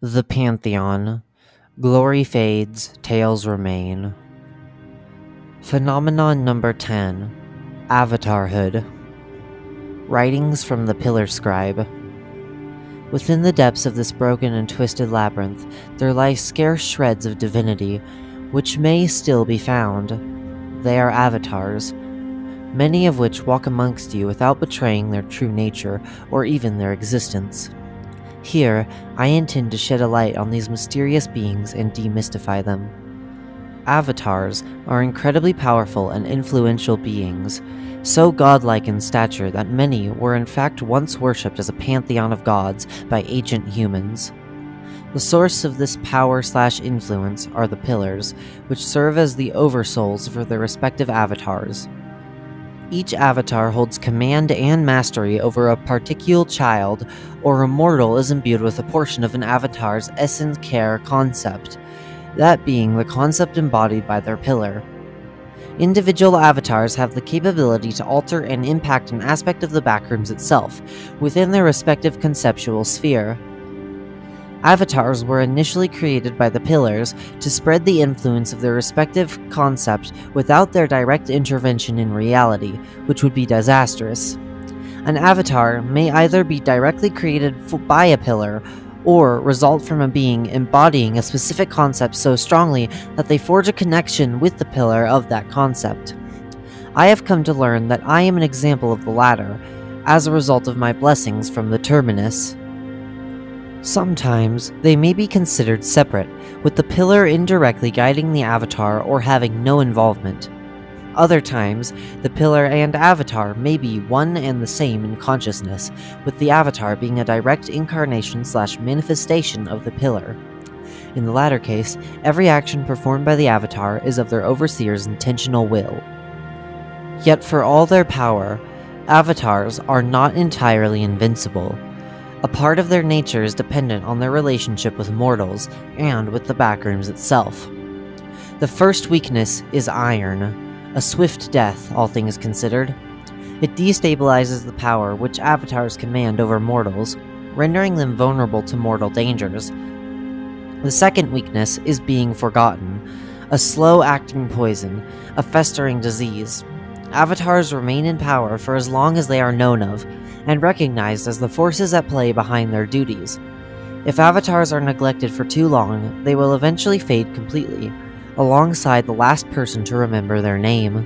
The Pantheon. Glory fades, tales remain. Phenomenon number 10 Avatarhood. Writings from the Pillar Scribe. Within the depths of this broken and twisted labyrinth, there lie scarce shreds of divinity, which may still be found. They are avatars, many of which walk amongst you without betraying their true nature or even their existence. Here, I intend to shed a light on these mysterious beings and demystify them. Avatars are incredibly powerful and influential beings, so godlike in stature that many were in fact once worshipped as a pantheon of gods by ancient humans. The source of this power slash influence are the pillars, which serve as the oversouls for their respective avatars. Each avatar holds command and mastery over a particular child, or a mortal is imbued with a portion of an avatar's essence care concept, that being the concept embodied by their pillar. Individual avatars have the capability to alter and impact an aspect of the backrooms itself, within their respective conceptual sphere. Avatars were initially created by the Pillars to spread the influence of their respective concept without their direct intervention in reality, which would be disastrous. An avatar may either be directly created by a pillar or result from a being embodying a specific concept so strongly that they forge a connection with the pillar of that concept. I have come to learn that I am an example of the latter, as a result of my blessings from the Terminus. Sometimes, they may be considered separate, with the pillar indirectly guiding the avatar or having no involvement. Other times, the pillar and avatar may be one and the same in consciousness, with the avatar being a direct incarnation slash manifestation of the pillar. In the latter case, every action performed by the avatar is of their overseer's intentional will. Yet for all their power, avatars are not entirely invincible. A part of their nature is dependent on their relationship with mortals and with the backrooms itself. The first weakness is iron, a swift death, all things considered. It destabilizes the power which avatars command over mortals, rendering them vulnerable to mortal dangers. The second weakness is being forgotten, a slow acting poison, a festering disease. Avatars remain in power for as long as they are known of, and recognized as the forces at play behind their duties. If avatars are neglected for too long, they will eventually fade completely, alongside the last person to remember their name.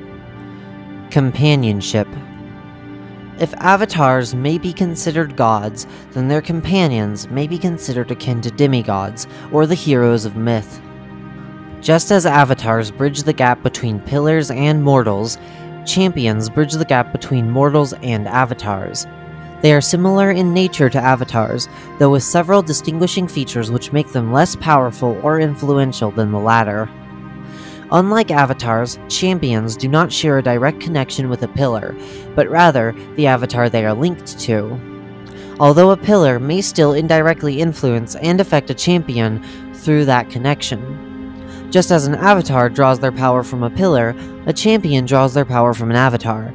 Companionship. If avatars may be considered gods, then their companions may be considered akin to demigods, or the heroes of myth. Just as avatars bridge the gap between pillars and mortals, champions bridge the gap between mortals and avatars. They are similar in nature to avatars, though with several distinguishing features which make them less powerful or influential than the latter. Unlike avatars, champions do not share a direct connection with a pillar, but rather the avatar they are linked to. Although a pillar may still indirectly influence and affect a champion through that connection. Just as an avatar draws their power from a pillar, a champion draws their power from an avatar.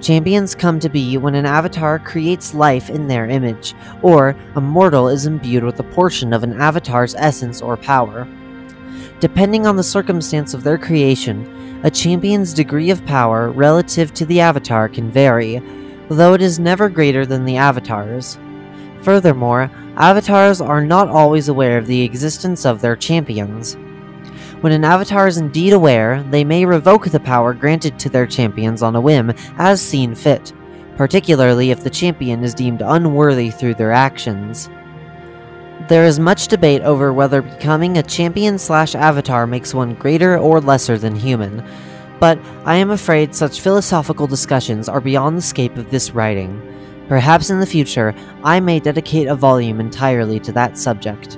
Champions come to be when an avatar creates life in their image, or a mortal is imbued with a portion of an avatar's essence or power. Depending on the circumstance of their creation, a champion's degree of power relative to the avatar can vary, though it is never greater than the avatar's. Furthermore, avatars are not always aware of the existence of their champions. When an avatar is indeed aware, they may revoke the power granted to their champions on a whim as seen fit, particularly if the champion is deemed unworthy through their actions. There is much debate over whether becoming a champion slash avatar makes one greater or lesser than human, but I am afraid such philosophical discussions are beyond the scope of this writing. Perhaps in the future, I may dedicate a volume entirely to that subject.